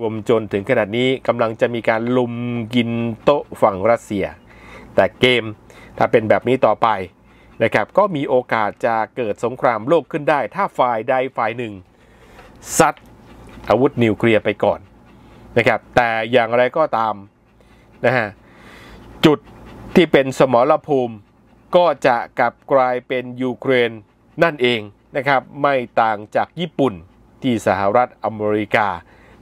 รวมจนถึงขนาดนี้กำลังจะมีการลุมกินโต๊ะฝั่งรัสเซีย แต่เกมถ้าเป็นแบบนี้ต่อไปนะครับก็มีโอกาสจะเกิดสงครามโลกขึ้นได้ ถ้าฝ่ายใดฝ่ายหนึ่งซัดอาวุธนิวเคลียร์ไปก่อนนะครับแต่อย่างไรก็ตามนะฮะจุดที่เป็นสมรภูมิก็จะกลับกลายเป็นยูเครนนั่นเองนะครับไม่ต่างจากญี่ปุ่นที่สหรัฐอเมริกา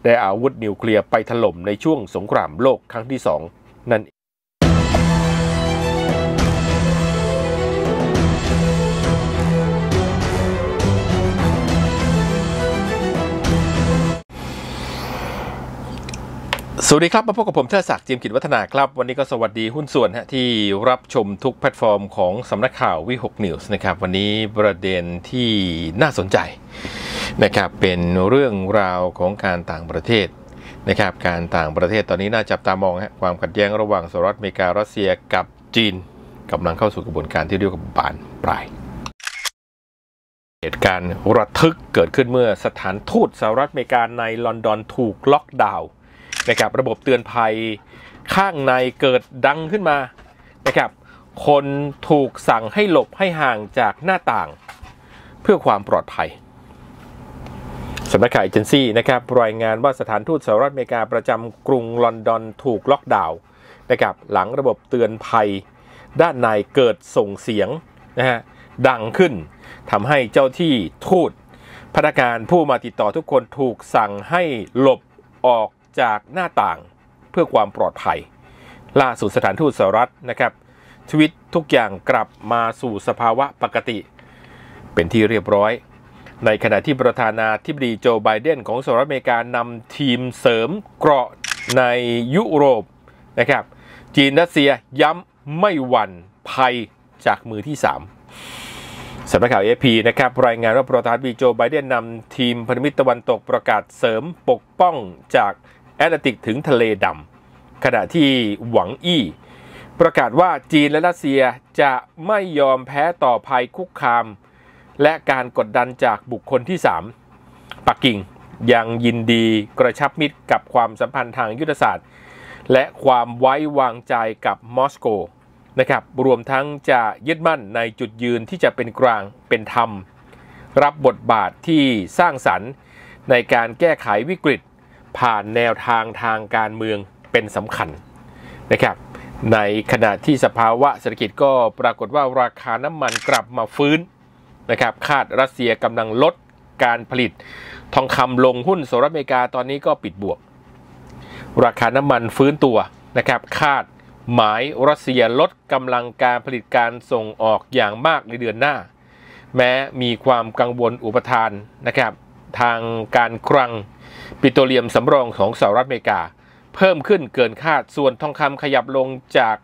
ได้อาวุธนิวเคลียร์ไปถล่มในช่วงสงครามโลกครั้งที่สองนั่น สวัสดีครับ มาพบกับผมเทอศักดิ์จิมกิจวัฒนาครับ วันนี้ก็สวัสดีหุ้นส่วนฮะที่รับชมทุกแพลตฟอร์มของสำนักข่าววิหกนิวส์นะครับ วันนี้ประเด็นที่น่าสนใจนะครับเป็นเรื่องราวของการต่างประเทศนะครับการต่างประเทศตอนนี้น่าจับตามองฮะความขัดแย้งระหว่างสหรัฐอเมริการัสเซียกับจีนกำลังเข้าสู่กระบวนการที่เรียกว่าบานปลายเหตุการณ์ระทึกเกิดขึ้นเมื่อสถานทูตสหรัฐอเมริกาในลอนดอนถูกล็อกดาวน์ นะครับระบบเตือนภัยข้างในเกิดดังขึ้นมานะครับคนถูกสั่งให้หลบให้ห่างจากหน้าต่าง เพื่อความปลอดภัยสำนักข่าวเอเจนซี่นะครับรายงานว่าสถานทูตสหรัฐอเมริกาประจำกรุงลอนดอนถูกล็อกดาวน์นะครับหลังระบบเตือนภัย ด้านในเกิดส่งเสียงนะฮะดังขึ้นทำให้เจ้าที่ทูตพนักงานผู้มาติดต่อทุกคนถูกสั่งให้หลบออก จากหน้าต่างเพื่อความปลอดภัย ล่าสุดสถานทูตสหรัฐนะครับชีวิตทุกอย่างกลับมาสู่สภาวะปกติ เป็นที่เรียบร้อย ในขณะที่ประธานาธิบดีโจไบเดนของสหรัฐอเมริกานำทีมเสริมเกราะในยุโรปนะครับ จีนรัสเซียย้ำไม่หวั่นภัยจากมือที่ 3สำนักข่าวเอพีนะครับรายงานว่าประธานาธิบดีโจไบเดนนำทีมพันธมิตรตะวันตกประกาศเสริมปกป้องจาก แอตแลนติกถึงทะเลดำขณะที่หวังอี้ประกาศว่าจีนและรัสเซียจะไม่ยอมแพ้ต่อภัยคุกคาม และการกดดันจากบุคคลที่ 3 ปักกิ่งยังยินดีกระชับมิตรกับความสัมพันธ์ทางยุทธศาสตร์ และความไว้วางใจกับมอสโกนะครับรวมทั้งจะยึดมั่นในจุดยืนที่จะเป็นกลางเป็นธรรม รับบทบาทที่สร้างสรรค์ในการแก้ไขวิกฤต ผ่านแนวทางทางการเมืองเป็นสำคัญนะครับ ในขณะที่สภาวะเศรษฐกิจก็ปรากฏว่าราคาน้ำมันกลับมาฟื้นนะครับ คาดรัสเซียกำลังลดการผลิต ทองคำลงหุ้นสหรัฐอเมริกาตอนนี้ก็ปิดบวก ราคาน้ำมันฟื้นตัวนะครับ คาดหมายรัสเซียลดกำลังการผลิตการส่งออกอย่างมากในเดือนหน้า แม้มีความกังวลอุปทานนะครับ ทางการคลังปิโตรเลียมสำรองของสหรัฐอเมริกา เพิ่มขึ้นเกินคาดส่วนทองคำขยับลงจาก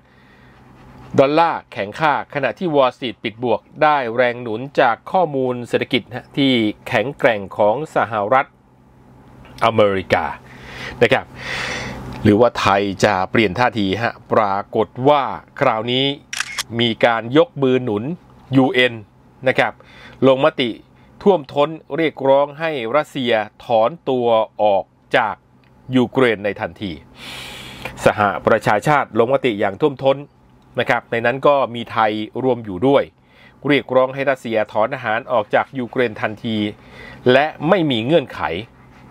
ดอลลาร์แข็งค่าขณะที่วอลซีตปิดบวกได้แรงหนุนจากข้อมูลเศรษฐกิจที่แข็งแกร่งของสหรัฐอเมริกานะครับ หรือว่าไทยจะเปลี่ยนท่าทีฮะปรากฏว่าคราวนี้มีการยกมือหนุน UN นะครับ ลงมติ ท่วมท้นเรียกร้องให้รัสเซียถอนตัวออกจากยูเครนในทันที สหประชาชาติลงมติอย่างท่วมท้นนะครับ ในนั้นก็มีไทยรวมอยู่ด้วย เรียกร้องให้รัสเซียถอนทหารออกจากยูเครนทันที และไม่มีเงื่อนไข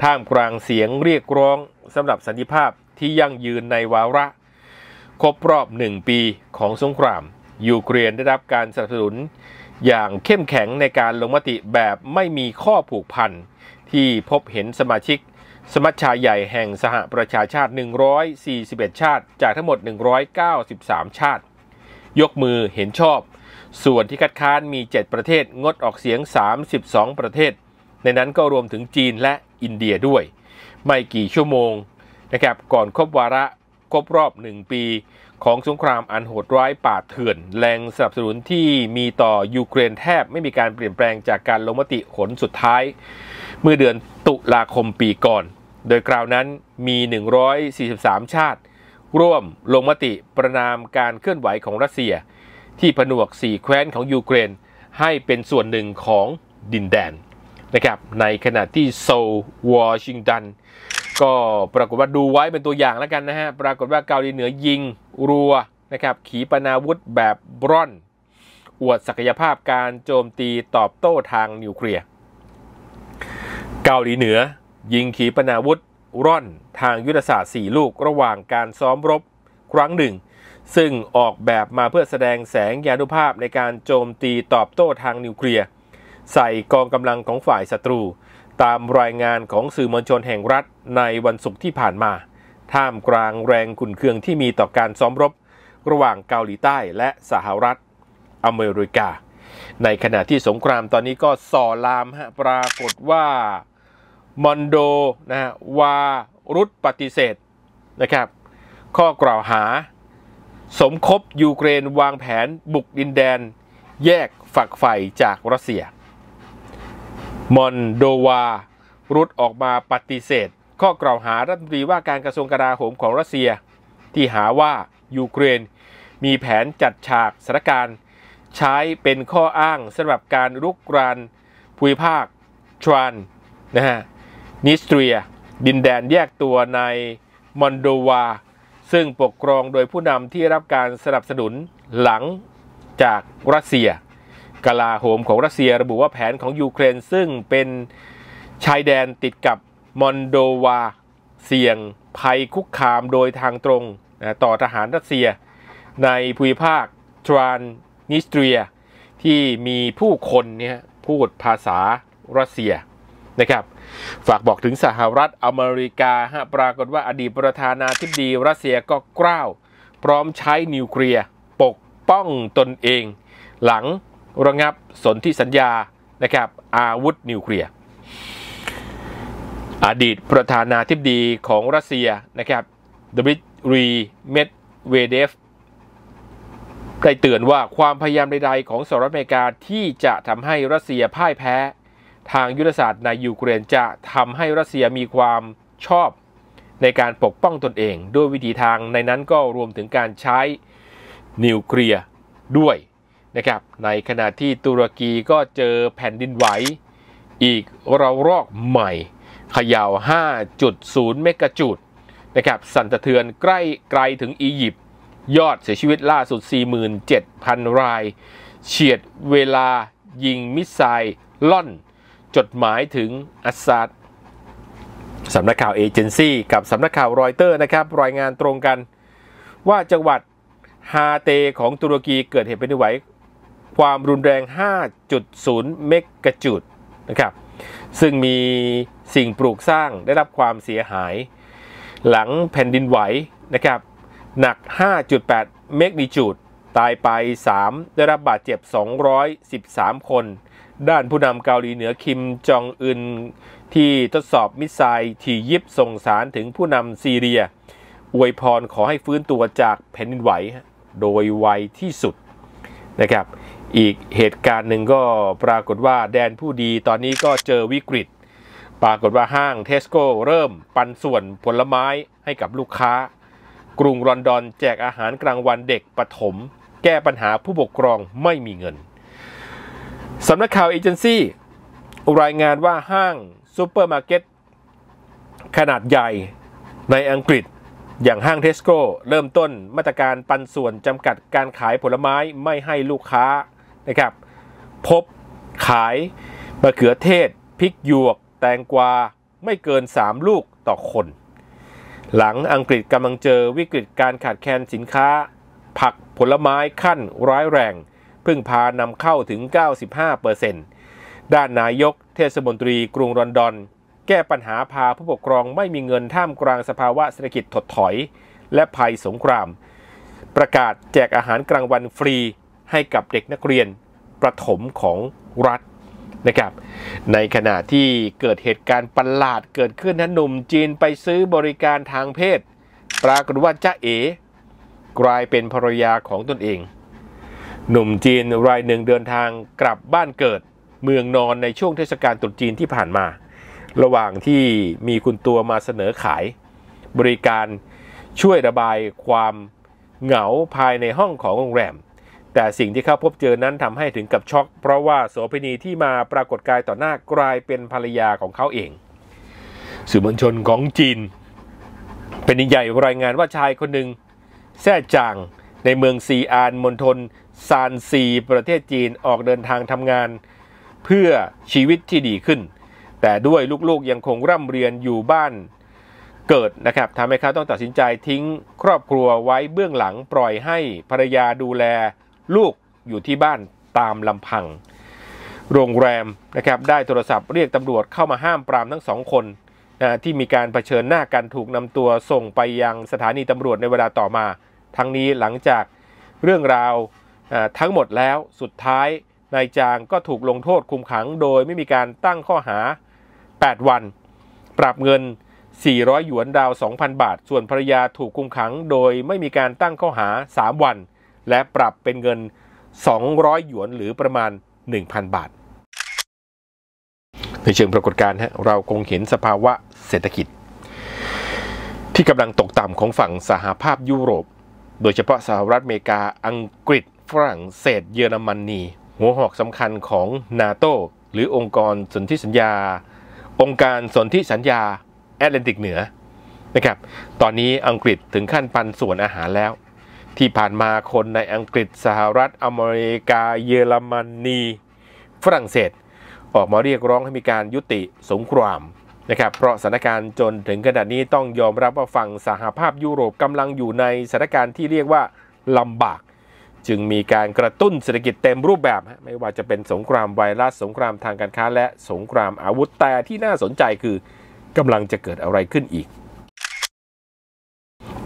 ท่ามกลางเสียงเรียกร้องสำหรับสันติภาพที่ยั่งยืนในวาระ ครบรอบหนึ่งปีของสงคราม ยูเครนได้รับการสนับสนุน อย่างเข้มแข็งในการลงมติแบบไม่มีข้อผูกพันที่พบเห็นสมาชิก สมัชชาใหญ่แห่งสหประชาชาติ 141 ชาติ จากทั้งหมด 193 ชาติ ยกมือเห็นชอบ ส่วนที่คัดค้านมี 7 ประเทศงดออกเสียง 32 ประเทศ ในนั้นก็รวมถึงจีนและอินเดียด้วย ไม่กี่ชั่วโมงนะครับก่อนครบวาระครบรอบ 1 ปี ของสงครามอันโหดร้ายป่าเถื่อน แรงสนับสนุนที่มีต่อยูเครนแทบไม่มีการเปลี่ยนแปลงจากการลงมติผลสุดท้าย เมื่อเดือนตุลาคมปีก่อน โดยกล่าวนั้นมี 143 ชาติ ร่วมลงมติประนามการเคลื่อนไหวของรัสเซีย ที่ผนวก 4 แคว้นของยูเครน ให้เป็นส่วนหนึ่งของดินแดนนะครับในขณะที่โซลวอชิงตัน ก็ปรากฏว่าดูไว้เป็นตัวอย่างแล้วกันนะฮะ ปรากฏว่าเกาหลีเหนือยิงรัวนะครับขีปนาวุธแบบบรอน อวดศักยภาพการโจมตีตอบโต้ทางนิวเคลียร์ เกาหลีเหนือ ยิงขีปนาวุธร่อนทางยุทธศาสตร์ 4 ลูกระหว่างการซ้อมรบครั้งหนึ่ง ซึ่งออกแบบมาเพื่อแสดงแสงยานุภาพในการโจมตีตอบโต้ทางนิวเคลียร์ ใส่กองกำลังของฝ่ายศัตรู ตามรายงานของสื่อมวลชนแห่งรัฐในวันศุกร์ที่ผ่านมา ท่ามกลางแรงขุนเคืองที่มีต่อการซ้อมรบ ระหว่างเกาหลีใต้และสหรัฐอเมริกา ในขณะที่สงครามตอนนี้ก็ส่อลามฮะปรากฏว่ามอนโดนะฮะวารุตปฏิเสธนะครับข้อกล่าวหา สมคบยูเครนวางแผนบุกดินแดน แยกฝักใฝ่จากรัสเซีย มอนโดวา รุดออกมาปฏิเสธ ข้อกล่าวหารัฐมนตรีว่าการกระทรวงกลาโหมของรัสเซีย ที่หาว่ายูเครน มีแผนจัดฉากสถานการณ์ ใช้เป็นข้ออ้างสำหรับการรุกรานภูมิภาคทรานนะฮะนิสเตรีย ดินแดนแยกตัวในมอนโดวา ซึ่งปกครองโดยผู้นำที่รับการสนับสนุนหลังจากรัสเซีย กลาโหมของรัสเซียระบุว่าแผนของยูเครนซึ่งเป็นชายแดนติดกับมอนโดวา เสี่ยงภัยคุกคามโดยทางตรงนะต่อทหารรัสเซีย ในภูมิภาคทรานนิสเตรีย ที่มีผู้คนเนี่ยพูดภาษารัสเซียนะครับฝากบอกถึงสหรัฐอเมริกาฮะปรากฏว่าอดีตประธานาธิบดีรัสเซียก็กล้าว พร้อมใช้นิวเคลียร์ปกป้องตนเอง หลัง ระงับสนธิสัญญานะครับอาวุธนิวเคลียร์อดีตประธานาธิบดีของรัสเซียนะครับดมิทรีเมดเวเดฟได้เตือนว่าความพยายามใดๆของสหรัฐอเมริกาที่จะทำให้รัสเซียพ่ายแพ้ ทางยุทธศาสตร์ในยูเครนจะทำให้รัสเซียมีความชอบในการปกป้องตนเอง ด้วยวิธีทางในนั้นก็รวมถึงการใช้นิวเคลียร์ด้วย นะครับ ในขณะที่ตุรกีก็เจอแผ่นดินไหวอีกระลอกใหม่เขย่า5.0 แมกนิจูดนะครับ สั่นสะเทือนใกล้ไกลถึงอียิปต์ยอดเสียชีวิตล่าสุด 47,000 ราย เฉียดเวลายิง missile ร่อน จดหมายถึงอัสซัดสำนักข่าวเอเจนซี่กับสำนักข่าวรอยเตอร์นะครับ รายงานตรงกันว่าจังหวัดฮาเตของตุรกีเกิดเหตุแผ่นดินไหว ความรุนแรง 5.0 เมกะจูดนะครับ ซึ่งมีสิ่งปลูกสร้างได้รับความเสียหาย หลังแผ่นดินไหวนะครับ หนัก 5.8 เมกนิจูด ตายไป 3 ได้รับบาดเจ็บ 213 คน ด้านผู้นำเกาหลีเหนือคิมจองอึนที่ทดสอบมิสไซล์ที่ยิบส่งสารถึงผู้นำซีเรีย อวยพรขอให้ฟื้นตัวจากแผ่นดินไหว โดยไวที่สุดนะครับ อีกเหตุการณ์หนึ่งก็ปรากฏว่าแดนผู้ดีตอนนี้ก็เจอวิกฤต ปรากฏว่าห้างเทสโก้เริ่มปันส่วนผลไม้ให้กับลูกค้า กรุงลอนดอนแจกอาหารกลางวันเด็กปฐม แก้ปัญหาผู้ปกครองไม่มีเงินสำนักข่าวเอเจนซี่รายงานว่าห้างซูเปอร์มาร์เก็ตขนาดใหญ่ในอังกฤษอย่างห้างเทสโก้เริ่มต้นมาตรการปันส่วนจำกัดการขายผลไม้ไม่ให้ลูกค้า นะครับ พบขายมะเขือเทศพริกหยวก แตงกวาไม่เกิน 3 ลูกต่อคน หลังอังกฤษกำลังเจอวิกฤตการขาดแคลนสินค้า ผักผลไม้ขั้นร้ายแรง พึ่งพานำเข้าถึง 95%ด้านนายกเทศมนตรีกรุงลอนดอน แก้ปัญหาพาผู้ปกครองไม่มีเงินท่ามกลางสภาวะเศรษฐกิจถดถอย และภัยสงคราม ประกาศแจกอาหารกลางวันฟรี ให้กับเด็กนักเรียนประถมของรัฐนะครับ ในขณะที่เกิดเหตุการณ์ประหลาดเกิดขึ้นนะหนุ่มจีนไปซื้อบริการทางเพศ ปรากฏว่าจ้าเอ๋กลายเป็นภรรยาของตนเอง หนุ่มจีนรายหนึ่งเดินทางกลับบ้านเกิดเมืองนอนในช่วงเทศกาลตรุษจีนที่ผ่านมา ระหว่างที่มีคุณตัวมาเสนอขาย บริการช่วยระบายความเหงาภายในห้องของโรงแรม แต่สิ่งที่เขาพบเจอนั้นทำให้ถึงกับช็อก เพราะว่าโสเภณีที่มาปรากฏกายต่อหน้ากลายเป็นภรรยาของเขาเอง สื่อมวลชนของจีน เป็นใหญ่รายงานว่าชายคนหนึ่งแท้จางในเมืองซีอานมณฑลซานซี ประเทศจีนออกเดินทางทำงาน เพื่อชีวิตที่ดีขึ้น แต่ด้วยลูกๆยังคงร่ำเรียนอยู่บ้านเกิดนะครับทำให้เขาต้องตัดสินใจทิ้งครอบครัวไว้เบื้องหลังปล่อยให้ภรรยาดูแล ลูกอยู่ที่บ้านตามลำพัง โรงแรมนะครับได้โทรศัพท์เรียกตำรวจเข้ามาห้ามปรามทั้งสองคนนะที่มีการเผชิญหน้ากันถูกนำตัวส่งไปยังสถานีตำรวจในเวลาต่อมา ทั้งนี้หลังจากเรื่องราวทั้งหมดแล้วสุดท้ายนายจางก็ถูกลงโทษคุมขังโดยไม่มีการตั้งข้อหา 8 วัน ปรับเงิน 400 หยวนดาว 2,000 บาท ส่วนภรรยาถูกคุมขังโดยไม่มีการตั้งข้อหา 3 วัน และปรับเป็นเงิน 200 หยวนหรือประมาณ 1,000 บาท ในเชิงปรากฏการณ์เราคงเห็นสภาวะเศรษฐกิจ ที่กำลังตกต่ำของฝั่งสหภาพยุโรป โดยเฉพาะสหรัฐอเมริกาอังกฤษ ฝรั่งเศส เยอรมนีหัวหอกสำคัญของนาโตหรือองค์กรสนธิสัญญา องค์การสนธิสัญญาแอตแลนติกเหนือนะครับ ตอนนี้อังกฤษถึงขั้นปันส่วนอาหารแล้ว ที่ผ่านมาคนในอังกฤษสหรัฐอเมริกาเยอรมนี ฝรั่งเศส ออกมาเรียกร้องให้มีการยุติสงครามนะครับเพราะสถานการณ์จนถึงขนาดนี้ต้องยอมรับว่าฝั่งสหภาพยุโรปกำลังอยู่ในสถานการณ์ที่เรียกว่าลำบาก จึงมีการกระตุ้นเศรษฐกิจเต็มรูปแบบ ไม่ว่าจะเป็นสงครามไวรัสสงครามทางการค้าและสงครามอาวุธแต่ที่น่าสนใจคือกำลังจะเกิดอะไรขึ้นอีก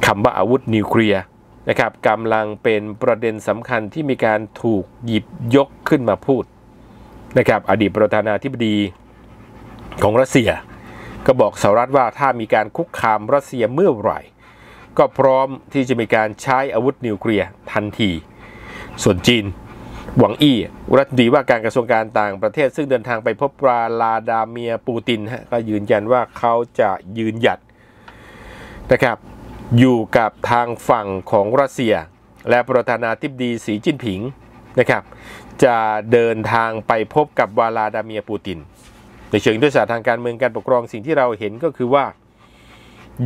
คำว่าอาวุธนิวเคลียร์ นะครับกำลังเป็นประเด็นสำคัญที่มีการถูกหยิบยกขึ้นมาพูดนะครับอดีตประธานาธิบดีของรัสเซีย ก็บอกสหรัฐว่าถ้ามีการคุกคามรัสเซียเมื่อไหร่ ก็พร้อมที่จะมีการใช้อาวุธนิวเคลียร์ทันที ส่วนจีน หวังอี้รัฐดีว่าการกระทรวงการต่างประเทศซึ่งเดินทางไปพบปราลาดาเมียปูตินฮะก็ยืนยันว่าเขาจะยืนหยัดนะครับ อยู่กับทางฝั่งของรัสเซีย และประธานาธิบดีสีจิ้นผิงนะครับ จะเดินทางไปพบกับวาลาดาเมียปูติน ในเชิงด้วยศาสตร์ทางการเมืองการปกครองสิ่งที่เราเห็นก็คือว่า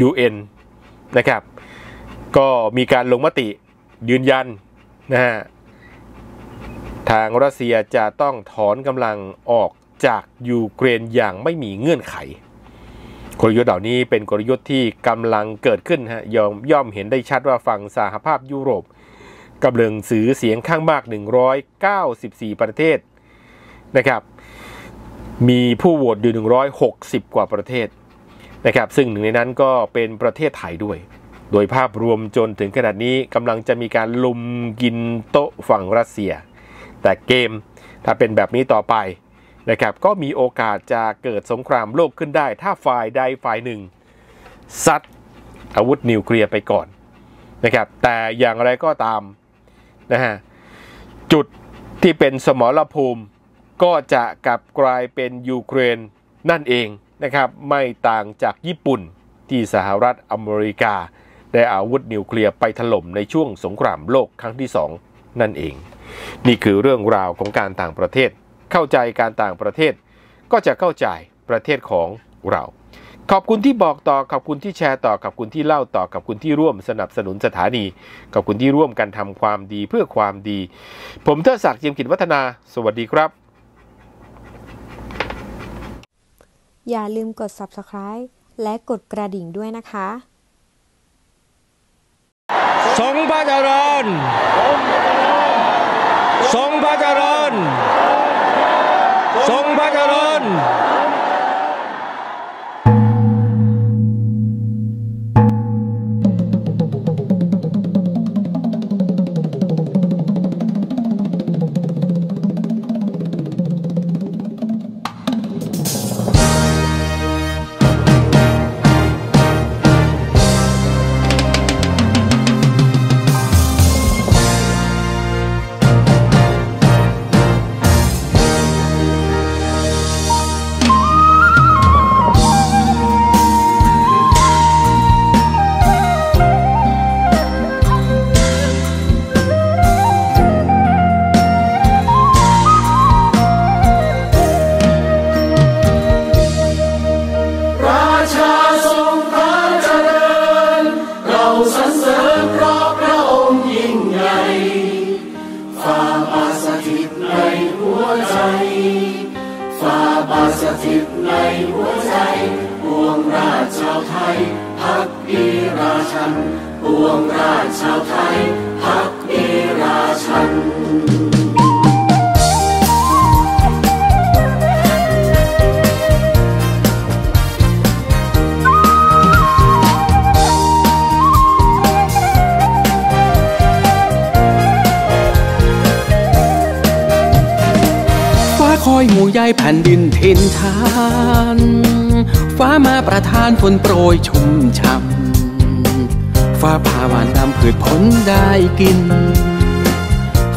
UN นะครับ ก็มีการลงมติยืนยันนะฮะทางรัสเซียจะต้องถอนกำลังออกจากยูเครนอย่างไม่มีเงื่อนไข กลยุทธ์เหล่านี้เป็นกลยุทธ์ที่กำลังเกิดขึ้นฮะยอมย่อมเห็นได้ชัดว่าฝั่งสหภาพยุโรปกำลังซื้อเสียงข้างมาก 194 ประเทศนะครับ มีผู้โหวตอยู่ 160 กว่าประเทศนะครับ ซึ่งหนึ่งในนั้นก็เป็นประเทศไทยด้วย โดยภาพรวมจนถึงขนาดนี้กำลังจะมีการลุมกินโต๊ะฝั่งรัสเซีย แต่เกมถ้าเป็นแบบนี้ต่อไป นะครับก็มีโอกาสจะเกิดสงครามโลกขึ้นได้ ถ้าฝ่ายใดฝ่ายหนึ่งซัดอาวุธนิวเคลียร์ไปก่อนนะครับแต่อย่างไรก็ตามนะฮะจุดที่เป็นสมรภูมิก็จะกลับกลายเป็นยูเครนนั่นเองนะครับไม่ต่างจากญี่ปุ่นที่สหรัฐอเมริกา ได้อาวุธนิวเคลียร์ไปถล่มในช่วงสงครามโลกครั้งที่สองนั่นเอง นี่คือเรื่องราวของการต่างประเทศ เข้าใจการต่างประเทศ ก็จะเข้าใจประเทศของเรา ขอบคุณที่บอกต่อ ขอบคุณที่แชร์ต่อ ขอบคุณที่เล่าต่อ ขอบคุณที่ร่วมสนับสนุนสถานี ขอบคุณที่ร่วมกันทำความดีเพื่อความดี ผมเทอศักดิ์เจียมกิจวัฒนา สวัสดีครับ อย่าลืมกด subscribe และกดกระดิ่งด้วยนะคะสงพระเจริญทรงพระเจริญทรงพระเจริญ พั อยหูใยแผ่นดินทินทาน ฟ้ามาประทานฝนโปรยชุ่มช่ำ ฟ้าผ่าหวานดำผืชผลได้กิน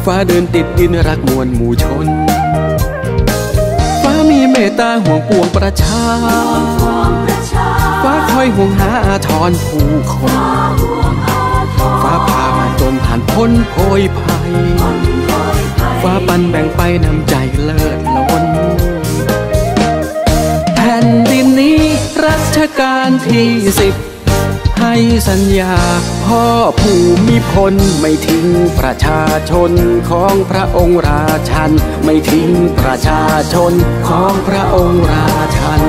ฟ้าเดินติดดินรักมวลหมู่ชน ฟ้ามีเมตตาห่วงปวงประชา ฟ้าคอยห่วงหาอาทรผู้คน ฟ้าพามาจนผ่านพ้นโพยภัย ฟ้าปันแบ่งไปนำใจเลิศล้นแผ่นดินนี้รัชกาลที่สิบ ให้สัญญา พ่อภูมิพลไม่ทิ้งประชาชนของพระองค์ราชัน ไม่ทิ้งประชาชนของพระองค์ราชัน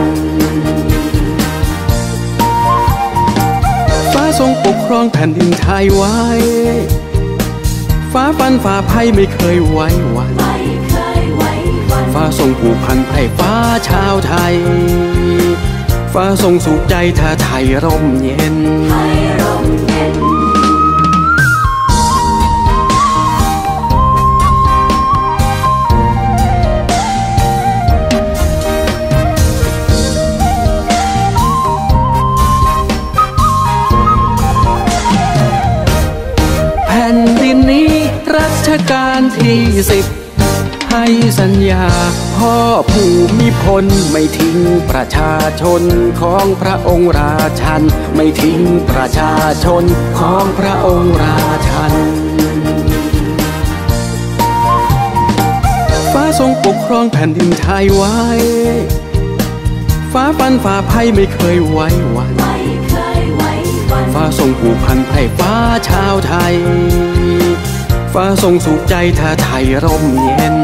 ฟ้าทรงปกครองแผ่นดินไทยไว้ ฟ้าฟันฝ่าภัยไม่เคยไว้วันฟ้าทรงผูกพันไพร่ฟ้าชาวไทย ฟ้าทรงสุขใจถ้าไทยร่มเย็นแผ่นดินนี้รัชกาลที่สิบ ให้สัญญา พ่อภูมิพลไม่ทิ้งประชาชนของพระองค์ราชัน ไม่ทิ้งประชาชนของพระองค์ราชัน ฟ้าทรงปกครองแผ่นดินไทยไว้ ฟ้าฟันฝ่าภัยไม่เคยไว้วันฟ้าทรงผูกพันไพร่ฟ้าชาวไทย ฟ้าทรงสุขใจถ้าไทยร่มเย็น